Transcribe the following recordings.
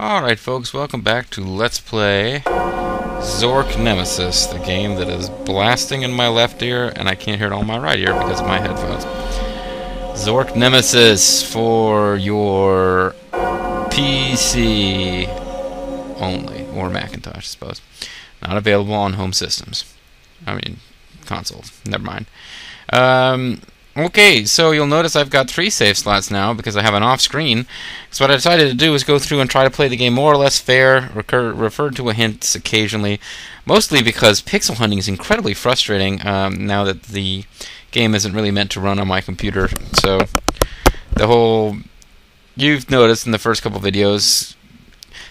Alright folks, welcome back to Let's Play Zork Nemesis, the game that is blasting in my left ear and I can't hear it on my right ear because of my headphones. Zork Nemesis for your PC only, or Macintosh I suppose. Not available on home systems. I mean, consoles. Never mind. Um, Okay, so you'll notice I've got three save slots now because I have an off-screen. So what I decided to do is go through and try to play the game more or less fair, recur, refer to a hint occasionally, mostly because pixel hunting is incredibly frustrating um, now that the game isn't really meant to run on my computer. So the whole... You've noticed in the first couple videos,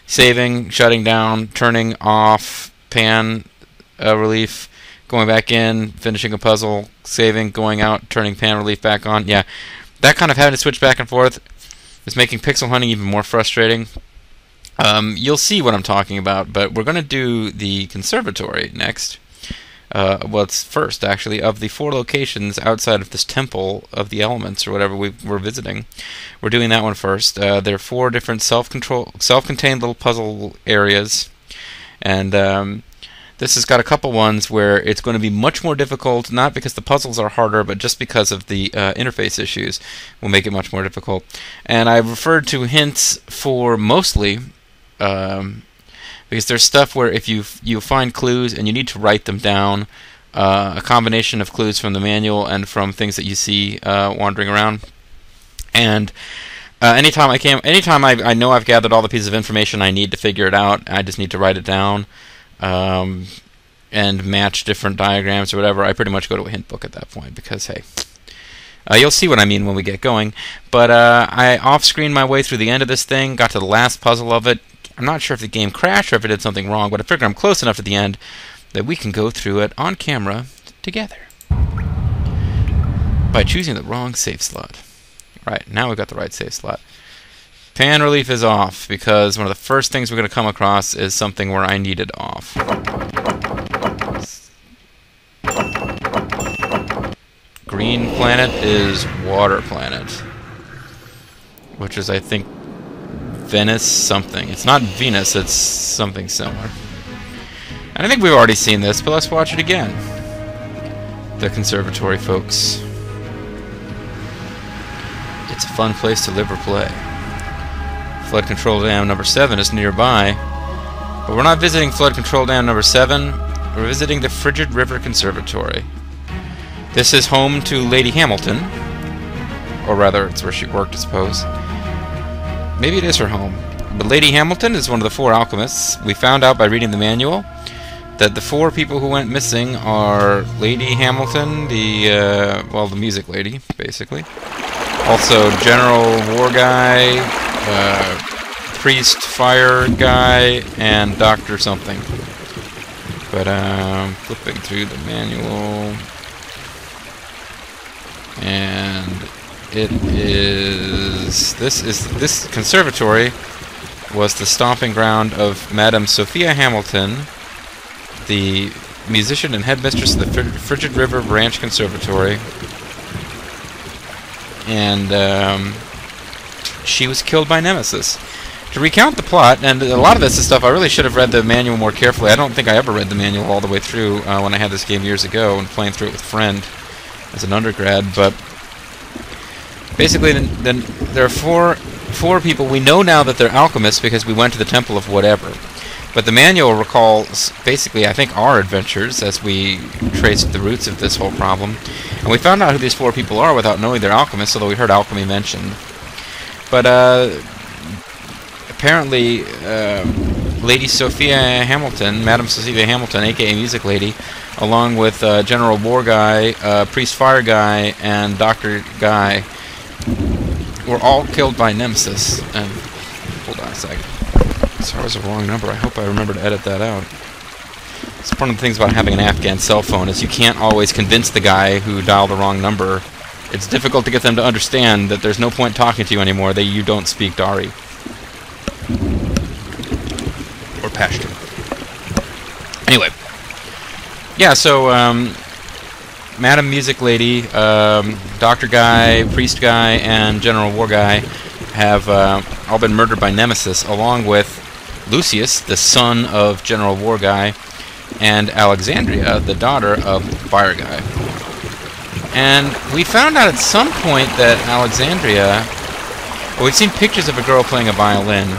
saving, shutting down, turning off, pan uh, relief, going back in, finishing a puzzle, saving, going out, turning pan relief back on. Yeah, that kind of having to switch back and forth is making pixel hunting even more frustrating. Um, you'll see what I'm talking about, but we're going to do the conservatory next. Uh, well, it's first, actually, of the four locations outside of this temple of the elements or whatever we are visiting. We're doing that one first. Uh, there are four different self-control, self-contained little puzzle areas, and um, this has got a couple ones where it's going to be much more difficult, not because the puzzles are harder, but just because of the uh, interface issues will make it much more difficult. And I've referred to hints for mostly um, because there's stuff where if you you find clues and you need to write them down, uh, a combination of clues from the manual and from things that you see uh, wandering around, and uh, anytime I can, anytime I, I know I've gathered all the pieces of information I need to figure it out, I just need to write it down um, and match different diagrams or whatever, I pretty much go to a hint book at that point because, hey, uh, you'll see what I mean when we get going. But uh, I off-screened my way through the end of this thing, got to the last puzzle of it. I'm not sure if the game crashed or if it did something wrong, but I figured I'm close enough to the end that we can go through it on camera together by choosing the wrong save slot. Right, now we've got the right save slot. Pan relief is off because one of the first things we're going to come across is something where I need it off. Green planet is water planet. Which is, I think, Venice something. It's not Venus, it's something similar. And I think we've already seen this, but let's watch it again. The conservatory folks. It's a fun place to live or play. Flood Control Dam number 7 is nearby. But we're not visiting Flood Control Dam number 7, we're visiting the Frigid River Conservatory. This is home to Lady Hamilton. Or rather, it's where she worked, I suppose. Maybe it is her home. But Lady Hamilton is one of the four alchemists. We found out by reading the manual that the four people who went missing are Lady Hamilton, the, uh, well, the music lady, basically. Also, General War Guy, uh, priest fire guy and doctor something. But um, flipping through the manual, and it is this is this conservatory was the stomping ground of Madame Sophia Hamilton, the musician and headmistress of the Frigid River Branch Conservatory, and um, she was killed by Nemesis. To recount the plot, and a lot of this is stuff I really should have read the manual more carefully. I don't think I ever read the manual all the way through uh, when I had this game years ago and playing through it with a friend as an undergrad. But basically, then, then there are four four people. We know now that they're alchemists because we went to the Temple of whatever. But the manual recalls basically, I think, our adventures as we traced the roots of this whole problem. And we found out who these four people are without knowing they're alchemists, although we heard alchemy mentioned. But uh, apparently, uh, Lady Sophia Hamilton, Madam Cecilia Hamilton, aka Music Lady, along with uh, General War Guy, uh, Priest Fire Guy, and Doctor Guy, were all killed by Nemesis. And hold on a second. Sorry, was the wrong number. I hope I remember to edit that out. It's one of the things about having an Afghan cell phone is you can't always convince the guy who dialed the wrong number it's difficult to get them to understand that there's no point talking to you anymore, that you don't speak Dari. Or Pashto. Anyway. Yeah, so, um, Madam Music Lady, um, Doctor Guy, Priest Guy, and General War Guy have uh, all been murdered by Nemesis, along with Lucius, the son of General War Guy, and Alexandria, the daughter of Fire Guy. And we found out at some point that Alexandria. Well, we've seen pictures of a girl playing a violin.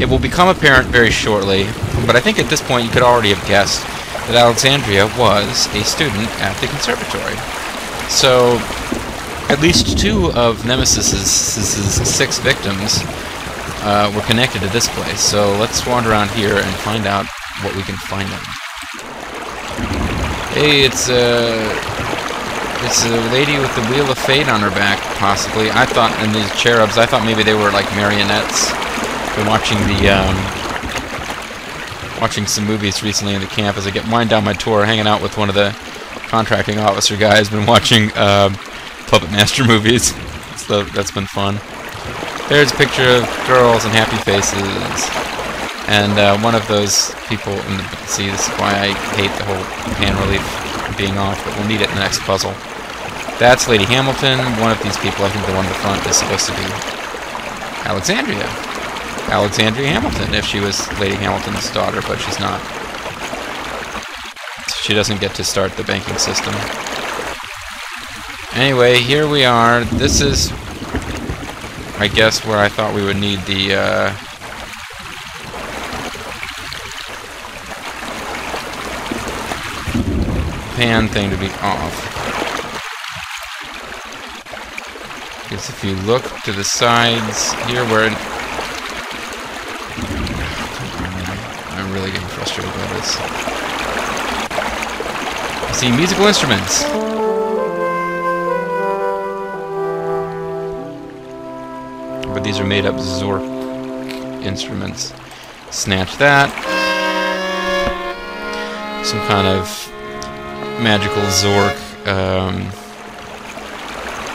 It will become apparent very shortly, but I think at this point you could already have guessed that Alexandria was a student at the conservatory. So, at least two of Nemesis's six victims uh, were connected to this place. So let's wander around here and find out what we can find them. Hey, it's a it's a lady with the wheel of fate on her back, possibly. I thought, and these cherubs, I thought maybe they were like marionettes. Been watching the um, watching some movies recently in the camp as I get wind down my tour, hanging out with one of the contracting officer guys. Been watching uh, Puppet Master movies. So that's been fun. There's a picture of girls and happy faces. And uh, one of those people in the see this is why I hate the whole pan relief being off, but we'll need it in the next puzzle. That's Lady Hamilton. One of these people, I think the one in the front, is supposed to be Alexandria. Alexandria Hamilton, if she was Lady Hamilton's daughter, but she's not. She doesn't get to start the banking system. Anyway, here we are. This is, I guess, where I thought we would need the, uh, pan thing to be off. Because if you look to the sides here where I'm really getting frustrated by this. I see musical instruments. But these are made up Zork instruments. Snatch that. Some kind of magical Zork um,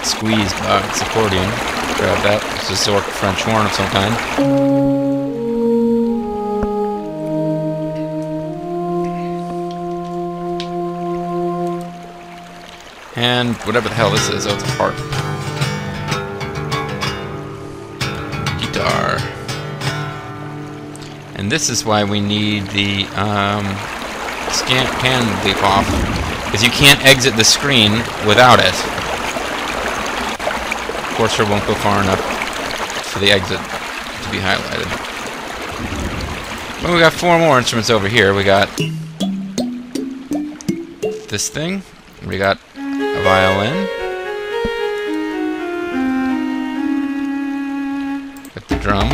squeeze box accordion. Grab that. It's a Zork French horn of some kind. And whatever the hell this is, oh, it's a harp. Guitar. And this is why we need the um, scan pan leap off, because you can't exit the screen without it. Cursor won't go far enough for the exit to be highlighted. Well, we got four more instruments over here. We got this thing. We got a violin. With the drum.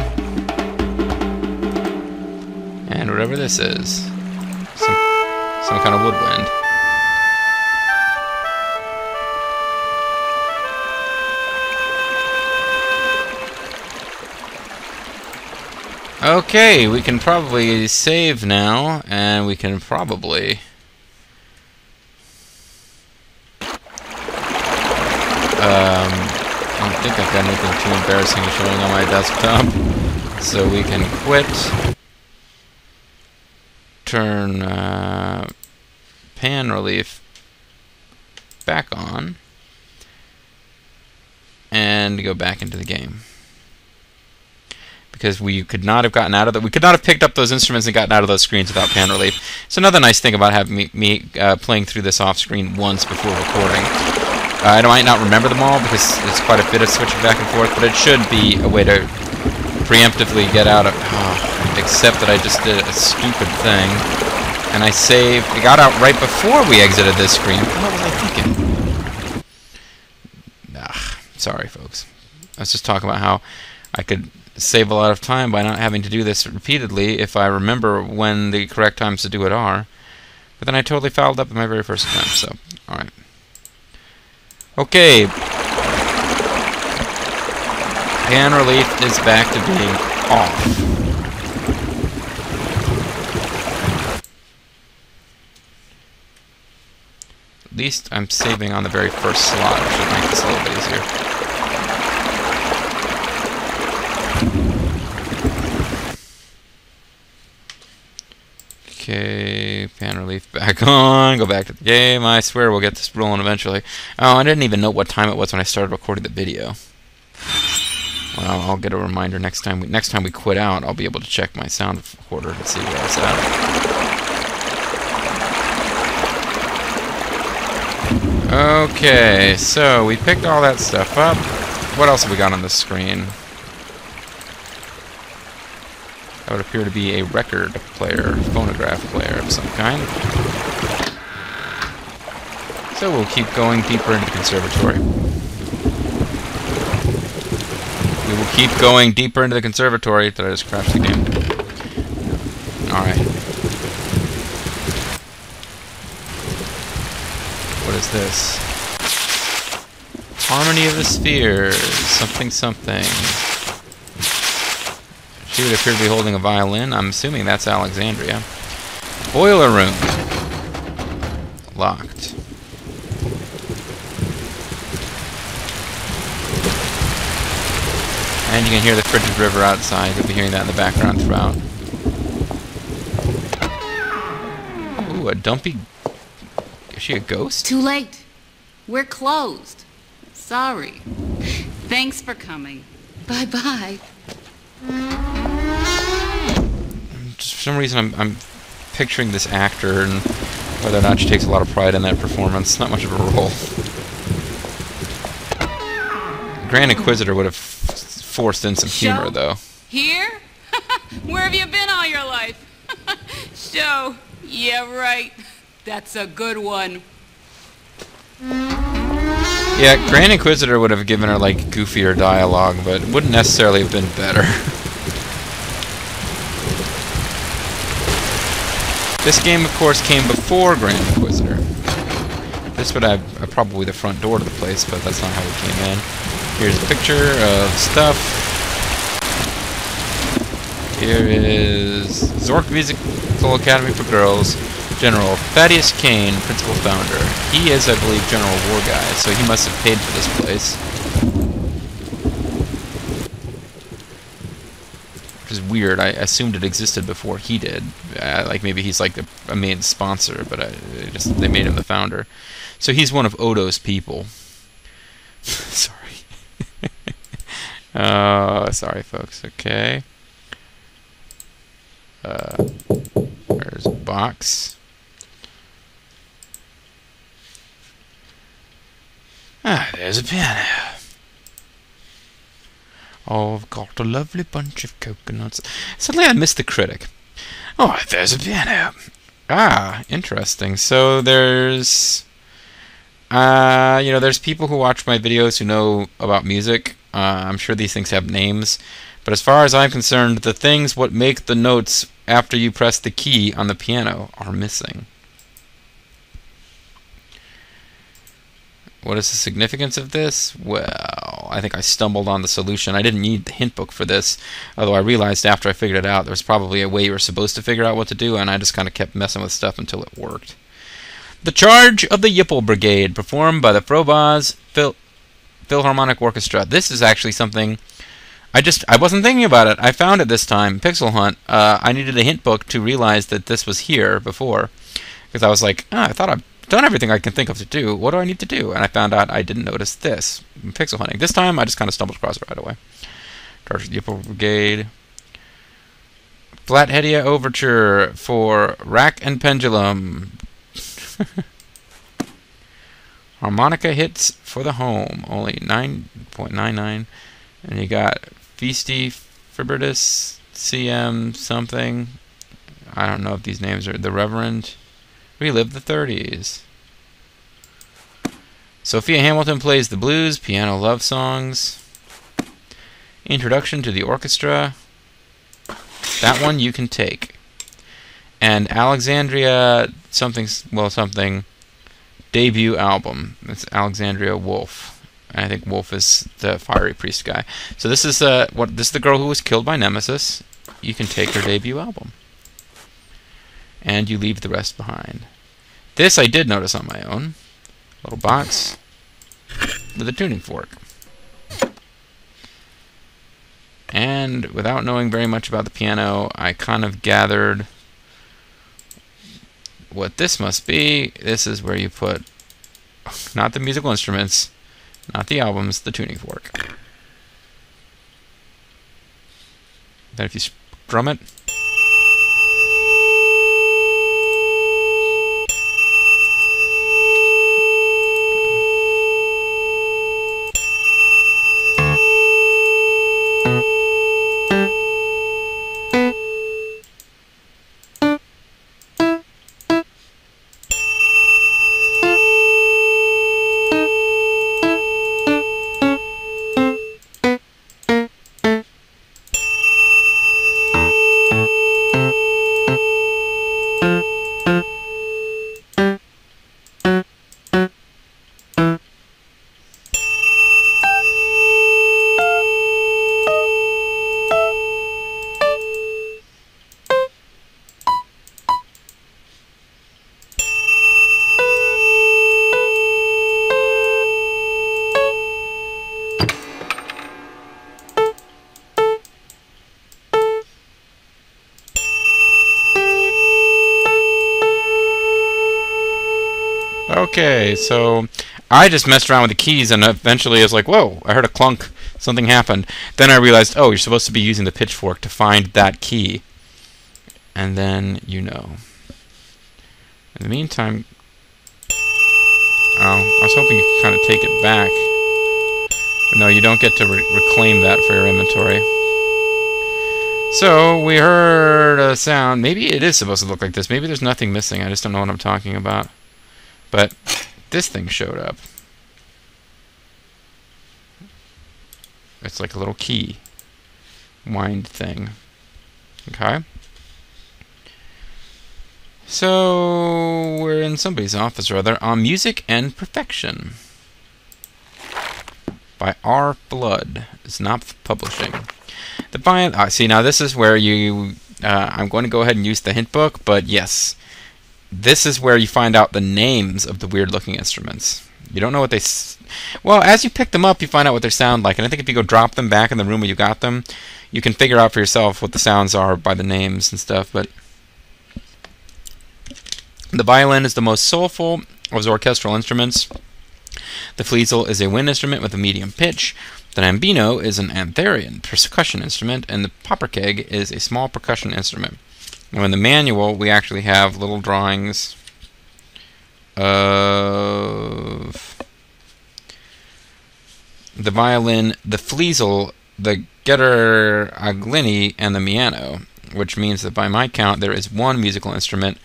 And whatever this is. Some, some kind of woodwind. Okay, we can probably save now, and we can probably Um, I don't think I've got anything too embarrassing showing on my desktop. So we can quit. Turn uh, pan relief back on. And go back into the game. Because we could not have gotten out of the, we could not have picked up those instruments and gotten out of those screens without pan relief. It's another nice thing about having me, me uh, playing through this off screen once before recording. Uh, I might not remember them all because it's quite a bit of switching back and forth, but it should be a way to preemptively get out of... Oh, except that I just did a stupid thing. And I saved... I got out right before we exited this screen. What was I thinking? Ah, sorry, folks. I was just talking about how I could save a lot of time by not having to do this repeatedly if I remember when the correct times to do it are. But then I totally fouled up in my very first attempt, so... Alright. Okay. Pan relief is back to being off. At least I'm saving on the very first slot, which should make this a little bit easier. Okay, pan relief back on. Go back to the game. I swear we'll get this rolling eventually. Oh, I didn't even know what time it was when I started recording the video. Well, I'll get a reminder next time. We, next time we quit out, I'll be able to check my sound recorder to see where it's at. Okay, so we picked all that stuff up. What else have we got on the screen? That would appear to be a record player, phonograph player of some kind. So we'll keep going deeper into the conservatory. We will keep going deeper into the conservatory. Did I just crash the game? Alright. What is this? Harmony of the Spheres. Something something. Would appear to be holding a violin. I'm assuming that's Alexandria. Boiler room. Locked. And you can hear the frigid river outside. You'll be hearing that in the background throughout. Ooh, a dumpy... Is she a ghost? Too late. We're closed. Sorry. Thanks for coming. Bye-bye. For some reason, I'm, I'm picturing this actor and whether or not she takes a lot of pride in that performance. Not much of a role. Grand Inquisitor would have forced in some humor, Show? though. Here? Where have you been all your life? Show. Yeah, right. That's a good one. Yeah, Grand Inquisitor would have given her, like, goofier dialogue, but wouldn't necessarily have been better. this game, of course, came before Grand Inquisitor. This would have uh, probably the front door to the place, but that's not how we came in. Here's a picture of stuff. Here is Zork Musical Academy for Girls. General Thaddeus Kaine, principal founder. He is, I believe, General War Guy, so he must have paid for this place. Which is weird. I assumed it existed before he did. Uh, like maybe he's like a, a main sponsor, but I, they just they made him the founder. So he's one of Odo's people. sorry. uh, sorry, folks. Okay. Uh, there's a box. Ah, there's a piano. Oh, I've got a lovely bunch of coconuts. Suddenly I missed the critic. Oh, there's a piano. Ah, interesting. So there's... Uh, you know, there's people who watch my videos who know about music. Uh, I'm sure these things have names. But as far as I'm concerned, the things what make the notes after you press the key on the piano are missing. What is the significance of this? Well, I think I stumbled on the solution. I didn't need the hint book for this, although I realized after I figured it out there was probably a way you were supposed to figure out what to do, and I just kind of kept messing with stuff until it worked. The Charge of the Yippel Brigade, performed by the Frobozz Phil- Philharmonic Orchestra. This is actually something I just I wasn't thinking about it. I found it this time. Pixel Hunt. Uh, I needed a hint book to realize that this was here before, because I was like, oh, I thought I've done everything I can think of to do. What do I need to do? And I found out I didn't notice this pixel hunting. This time I just kind of stumbled across it right away. Charge the Yippel Brigade. Flatheadia Overture for Rack and Pendulum. Harmonica hits for the home, only 9.99. And you got Feisty Fibritus CM something. I don't know if these names are the Reverend. Relive the 30s. Sophia Hamilton plays the blues, piano love songs. Introduction to the orchestra. That one you can take. And Alexandria something well something debut album. It's Alexandria Wolfe. I think Wolfe is the fiery priest guy. So this is uh what this is the girl who was killed by Nemesis. You can take her debut album. And you leave the rest behind. This I did notice on my own. Little box with a tuning fork. And without knowing very much about the piano, I kind of gathered what this must be. This is where you put not the musical instruments, not the albums, the tuning fork. Then if you strum it. Okay, so I just messed around with the keys and eventually I was like, whoa, I heard a clunk. Something happened. Then I realized, oh, you're supposed to be using the pitchfork to find that key. And then you know. In the meantime, oh, I was hoping you could kind of take it back. No, you don't get to re reclaim that for your inventory. So, we heard a sound. Maybe it is supposed to look like this. Maybe there's nothing missing. I just don't know what I'm talking about. But this thing showed up. It's like a little key wind thing. Okay. So we're in somebody's office, rather, on Music and Perfection by R. Blood. It's not publishing. The violin. Uh, see, now this is where you. Uh, I'm going to go ahead and use the hint book, but yes, this is where you find out the names of the weird looking instruments. You don't know what they. S- well, as you pick them up, you find out what they sound like. And I think if you go drop them back in the room where you got them, you can figure out for yourself what the sounds are by the names and stuff. But the violin is the most soulful of orchestral instruments. The fleezel is a wind instrument with a medium pitch. The nambino is an Antharian percussion instrument, and the popperkeg is a small percussion instrument. Now in the manual, we actually have little drawings of the violin, the fleezel, the getter aglini, and the miano, which means that by my count, there is one musical instrument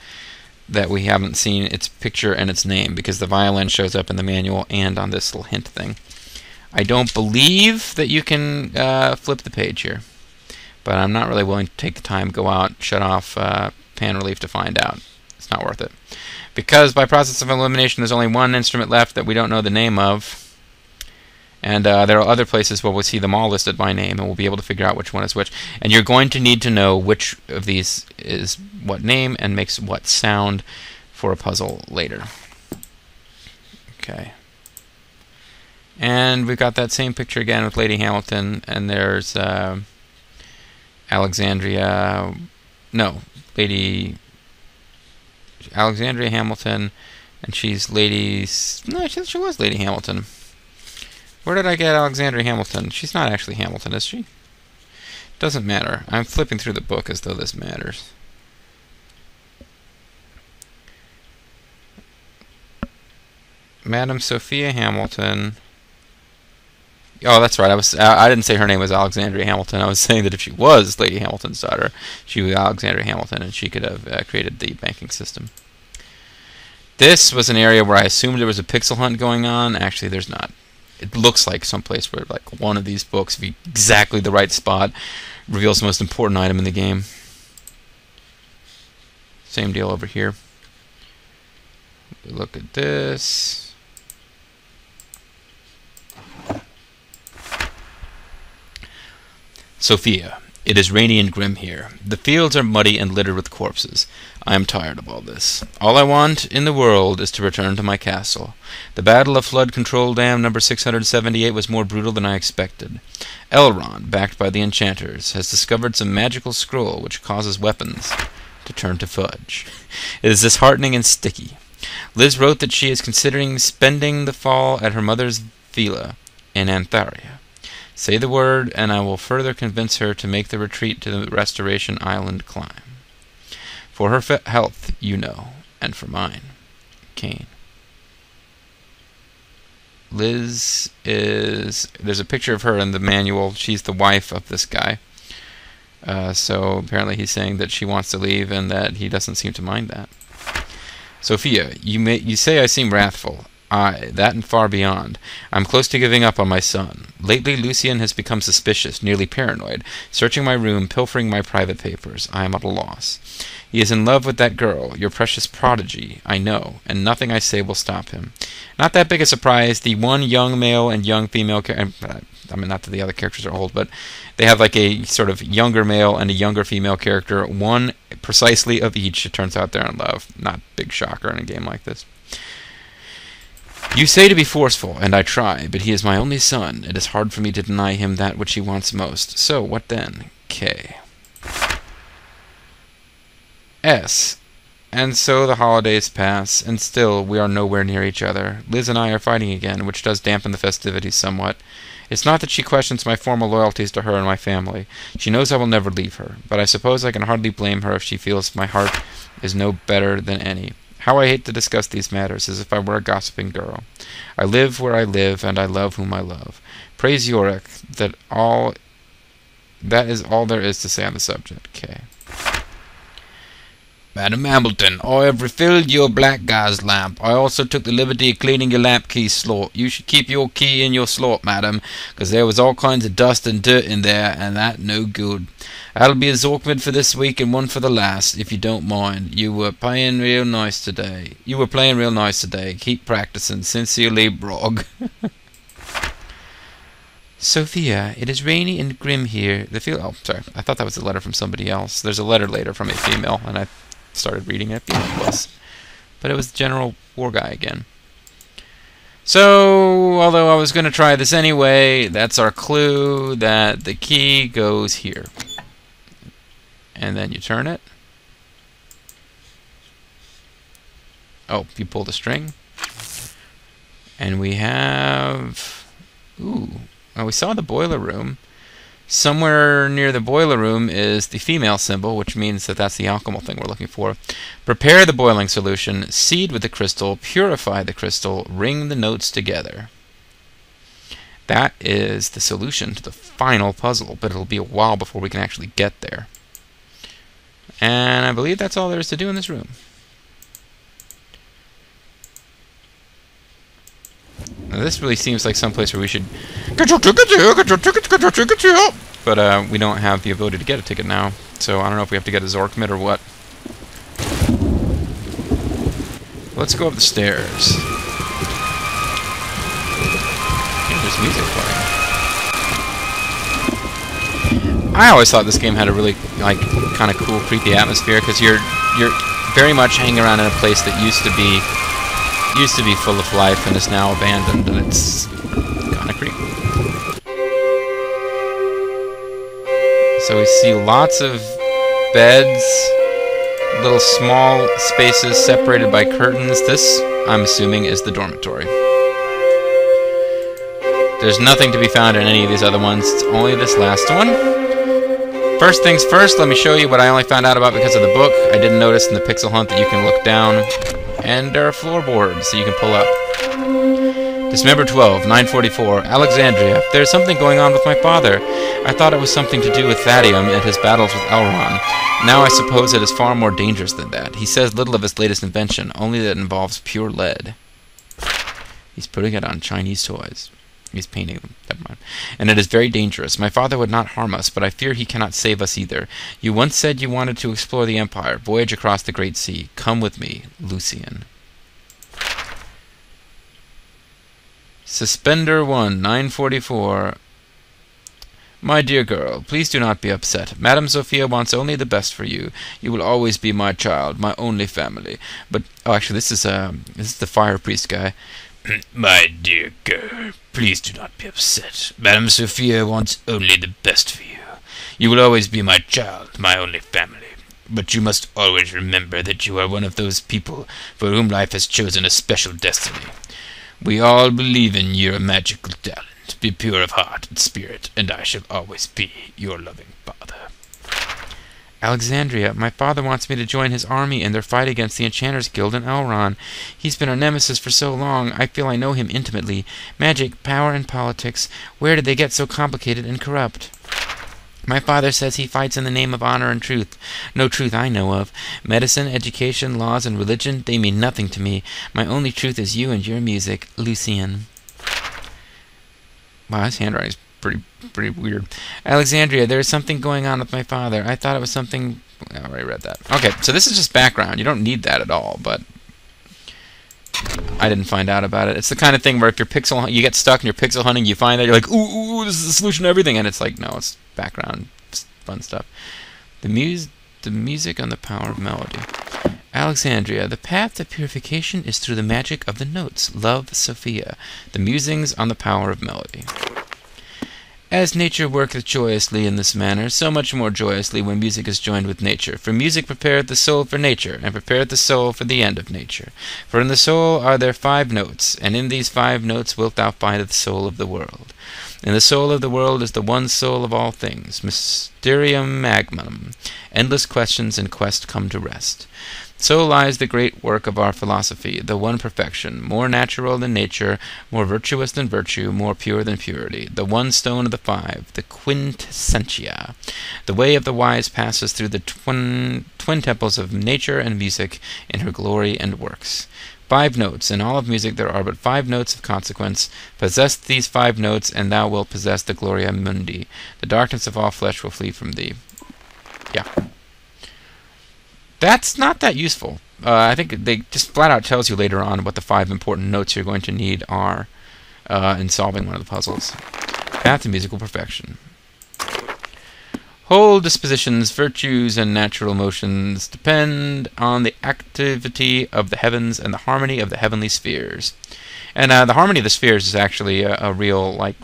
that we haven't seen its picture and its name because the violin shows up in the manual and on this little hint thing. I don't believe that you can uh, flip the page here but I'm not really willing to take the time, go out, shut off uh, pan relief to find out. It's not worth it. Because by process of elimination, there's only one instrument left that we don't know the name of. And uh, there are other places where we'll see them all listed by name, and we'll be able to figure out which one is which. And you're going to need to know which of these is what name and makes what sound for a puzzle later. Okay. And we've got that same picture again with Lady Hamilton, and there's... Uh, Alexandria, no, Lady Alexandria Hamilton, and she's Lady. No, she, she was Lady Hamilton. Where did I get Alexandria Hamilton? She's not actually Hamilton, is she? Doesn't matter. I'm flipping through the book as though this matters. Madam Sophia Hamilton. Oh, that's right. I was. I didn't say her name was Alexandria Hamilton. I was saying that if she was Lady Hamilton's daughter, she was Alexandria Hamilton, and she could have uh, created the banking system. This was an area where I assumed there was a pixel hunt going on. Actually, there's not. It looks like someplace where like one of these books, be exactly the right spot, reveals the most important item in the game. Same deal over here. Look at this. Sophia, it is rainy and grim here. The fields are muddy and littered with corpses. I am tired of all this. All I want in the world is to return to my castle. The Battle of Flood Control Dam number 678 was more brutal than I expected. Elrond, backed by the enchanters, has discovered some magical scroll which causes weapons to turn to fudge. It is disheartening and sticky. Liz wrote that she is considering spending the fall at her mother's villa in Antharia. Say the word, and I will further convince her to make the retreat to the Restoration Island climb. For her fe- health, you know, and for mine. Kaine. Liz is. There's a picture of her in the manual. She's the wife of this guy. Uh, so apparently he's saying that she wants to leave and that he doesn't seem to mind that. Sophia, you may you say I seem wrathful. I, that and far beyond. I'm close to giving up on my son. Lately, Lucien has become suspicious, nearly paranoid, searching my room, pilfering my private papers. I am at a loss. He is in love with that girl, your precious prodigy, I know, and nothing I say will stop him. Not that big a surprise. The one young male and young female character. Uh, I mean, not that the other characters are old, but they have like a sort of younger male and a younger female character. One precisely of each. It turns out they're in love. Not big shocker in a game like this. You say to be forceful, and I try, but he is my only son. It is hard for me to deny him that which he wants most. So, what then? K. S. And so the holidays pass, and still we are nowhere near each other. Liz and I are fighting again, which does dampen the festivities somewhat. It's not that she questions my former loyalties to her and my family. She knows I will never leave her, but I suppose I can hardly blame her if she feels my heart is no better than any. How I hate to discuss these matters, as if I were a gossiping girl. I live where I live, and I love whom I love. Praise Yorick that all that is all there is to say on the subject. K. Madam Hamilton, I have refilled your black gas lamp. I also took the liberty of cleaning your lamp key slot. You should keep your key in your slot, madam, because there was all kinds of dust and dirt in there, and that no good. That'll be a Zorkmid for this week and one for the last, if you don't mind. You were playing real nice today. You were playing real nice today. Keep practicing. Sincerely, Brog. Sophia, it is rainy and grim here. The. Oh, sorry. I thought that was a letter from somebody else. There's a letter later from a female, and I started reading it. It was, but it was General War guy again. So, although I was going to try this anyway, that's our clue that the key goes here and then you turn it. Oh, you pull the string. And we have... Ooh. Well, we saw the boiler room. Somewhere near the boiler room is the female symbol, which means that that's the alchemical thing we're looking for. Prepare the boiling solution, seed with the crystal, purify the crystal, ring the notes together. That is the solution to the final puzzle, but it'll be a while before we can actually get there. And I believe that's all there is to do in this room. Now this really seems like some place where we should get your ticket here, get your ticket, get your ticket here. But uh, we don't have the ability to get a ticket now, so I don't know if we have to get a Zorkmid or what. Let's go up the stairs. And there's music playing. I always thought this game had a really like kind of cool, creepy atmosphere because you're you're very much hanging around in a place that used to be used to be full of life and is now abandoned, and it's kind of creepy. So we see lots of beds, little small spaces separated by curtains. This, I'm assuming, is the dormitory. There's nothing to be found in any of these other ones. It's only this last one. First things first, let me show you what I only found out about because of the book. I didn't notice in the pixel hunt that you can look down, and there are floorboards that you can pull up. December 12, 944, Alexandria. There's something going on with my father. I thought it was something to do with Thaddeus and his battles with Elron. Now I suppose it is far more dangerous than that. He says little of his latest invention, only that it involves pure lead. He's putting it on Chinese toys. He's painting them. Never mind. And it is very dangerous. My father would not harm us, but I fear he cannot save us either. You once said you wanted to explore the Empire, voyage across the great sea. Come with me, Lucien. Suspender 1, 944. My dear girl, please do not be upset. Madame Sophia wants only the best for you. You will always be my child, my only family. But oh, actually, this is uh, this is the fire priest guy. My dear girl, please do not be upset. Madame Sophia wants only the best for you. You will always be my child, my only family. But you must always remember that you are one of those people for whom life has chosen a special destiny. We all believe in your magical talent. be pure of heart and spirit, and I shall always be your loving. Alexandria, my father wants me to join his army in their fight against the Enchanters Guild in Elron. He's been our nemesis for so long, I feel I know him intimately. Magic, power, and politics, where did they get so complicated and corrupt? My father says he fights in the name of honor and truth. No truth I know of. Medicine, education, laws, and religion, they mean nothing to me. My only truth is you and your music, Lucien. Wow, his handwriting's pretty pretty weird. Alexandria, there is something going on with my father. I thought it was something. I already read that. Okay, so this is just background. You don't need that at all, but I didn't find out about it. It's the kind of thing where if you're pixel, you get stuck in your pixel hunting, you find that you're like, ooh, ooh, this is the solution to everything, and it's like, no, it's background fun stuff. The mus, the music and the power of melody. Alexandria, the path to purification is through the magic of the notes. Love, Sophia. The musings on the power of melody. As nature worketh joyously in this manner, so much more joyously when music is joined with nature. For music prepareth the soul for nature, and prepareth the soul for the end of nature. For in the soul are there five notes, and in these five notes wilt thou find the soul of the world. And the soul of the world is the one soul of all things, mysterium magnum. Endless questions and quest come to rest. So lies the great work of our philosophy, the one perfection, more natural than nature, more virtuous than virtue, more pure than purity, the one stone of the five, the quintessentia. The way of the wise passes through the twin, twin temples of nature and music in her glory and works. Five notes. In all of music there are but five notes of consequence. Possess these five notes, and thou wilt possess the gloria mundi. The darkness of all flesh will flee from thee. Yeah that's not that useful. Uh, I think they just flat out tells you later on what the five important notes you're going to need are uh, in solving one of the puzzles. Path to musical perfection. Whole dispositions, virtues, and natural motions depend on the activity of the heavens and the harmony of the heavenly spheres. And uh, the harmony of the spheres is actually a, a real like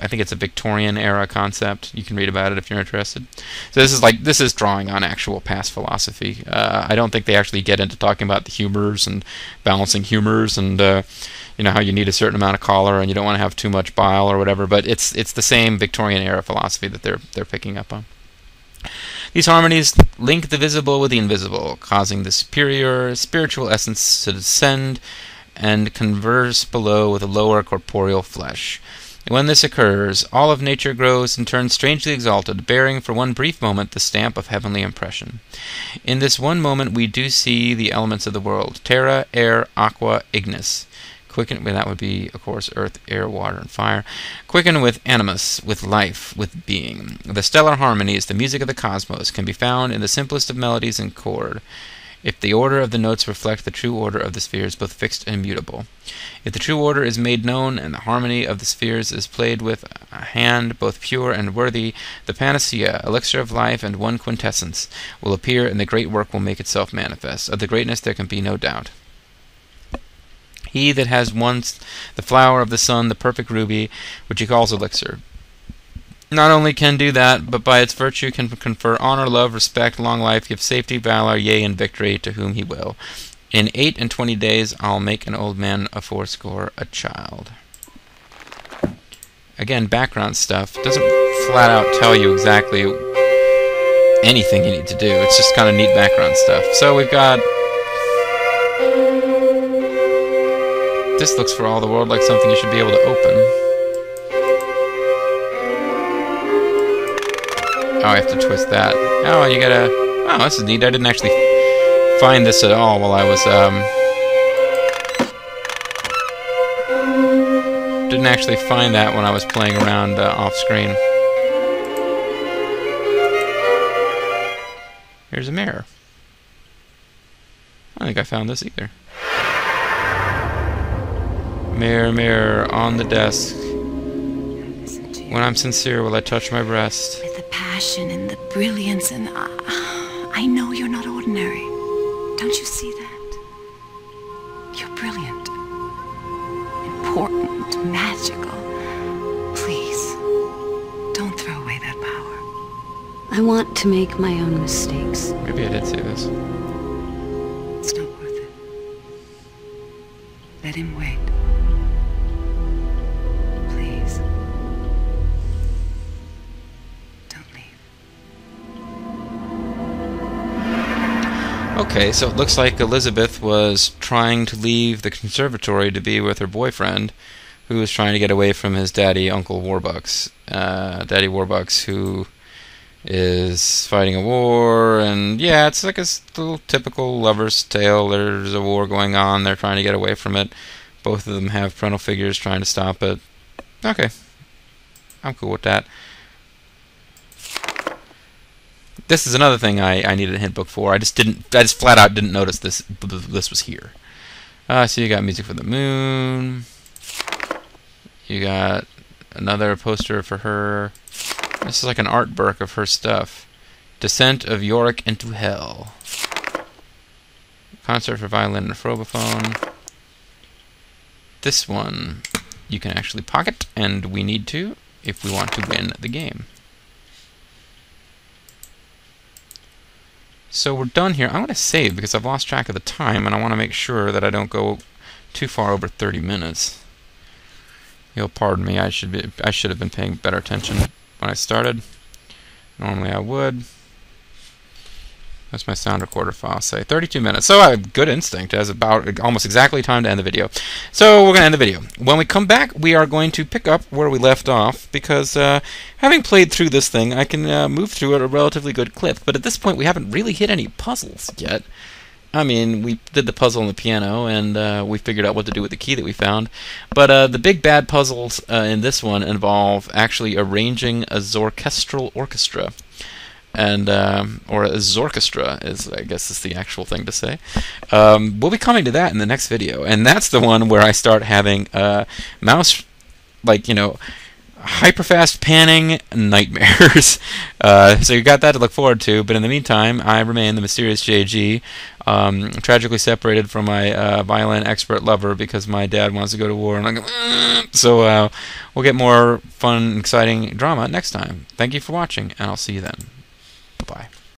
I think it's a Victorian era concept. You can read about it if you're interested. So this is like this is drawing on actual past philosophy. Uh, I don't think they actually get into talking about the humors and balancing humors and uh, you know how you need a certain amount of choler and you don't want to have too much bile or whatever. But it's it's the same Victorian era philosophy that they're they're picking up on. These harmonies link the visible with the invisible, causing the superior spiritual essence to descend and converse below with the lower corporeal flesh. When this occurs, all of nature grows and turns strangely exalted, bearing for one brief moment the stamp of heavenly impression. In this one moment we do see the elements of the world terra, air, aqua, ignis. Quicken, that would be, of course, earth, air, water, and fire. Quicken with animus, with life, with being. The stellar harmonies, the music of the cosmos, can be found in the simplest of melodies and chord if the order of the notes reflect the true order of the spheres, both fixed and immutable. If the true order is made known, and the harmony of the spheres is played with a hand both pure and worthy, the panacea, elixir of life, and one quintessence will appear, and the great work will make itself manifest. Of the greatness there can be no doubt. He that has once the flower of the sun, the perfect ruby, which he calls elixir, not only can do that, but by its virtue can confer honor, love, respect, long life, give safety, valor, yea, and victory to whom he will. In eight and twenty days I'll make an old man a fourscore a child. Again, background stuff doesn't flat out tell you exactly anything you need to do. It's just kind of neat background stuff. So we've got. This looks for all the world like something you should be able to open. Oh, I have to twist that. Oh, you gotta... Oh, this is neat. I didn't actually find this at all while I was, um... Didn't actually find that when I was playing around uh, off-screen. Here's a mirror. I don't think I found this either. Mirror, mirror, on the desk. When I'm sincere, will I touch my breast? Passion and the brilliance and I, I know you're not ordinary. Don't you see that? You're brilliant, important, magical. Please, don't throw away that power. I want to make my own mistakes. Maybe I did say this. It's not worth it. Let him wait. Okay, so it looks like Elizabeth was trying to leave the conservatory to be with her boyfriend, who was trying to get away from his daddy, Uncle Warbucks. Uh, daddy Warbucks, who is fighting a war, and yeah, it's like a little typical lover's tale. There's a war going on, they're trying to get away from it. Both of them have parental figures trying to stop it. Okay, I'm cool with that. This is another thing I, I needed a hint book for. I just didn't. I just flat out didn't notice this. This was here. Uh, so you got music for the moon. You got another poster for her. This is like an art book of her stuff. Descent of Yorick into Hell. Concert for violin and frobophone. This one you can actually pocket, and we need to if we want to win the game. So we're done here. I'm going to save because I've lost track of the time, and I want to make sure that I don't go too far over 30 minutes. You'll pardon me. I should be. I should have been paying better attention when I started. Normally I would. That's my sound recorder file say. 32 minutes. So I have good instinct as about almost exactly time to end the video. So we're going to end the video. When we come back, we are going to pick up where we left off because uh, having played through this thing, I can uh, move through at a relatively good clip. But at this point, we haven't really hit any puzzles yet. I mean, we did the puzzle on the piano, and uh, we figured out what to do with the key that we found. But uh, the big bad puzzles uh, in this one involve actually arranging a zorchestral orchestra, and um, or a zorchestra is, I guess, is the actual thing to say. Um, we'll be coming to that in the next video, and that's the one where I start having uh, mouse, like you know hyperfast panning nightmares. Uh, so you got that to look forward to. But in the meantime, I remain the mysterious JG, um, tragically separated from my uh, violin expert lover because my dad wants to go to war. And I go, so uh, we'll get more fun, exciting drama next time. Thank you for watching, and I'll see you then. Bye.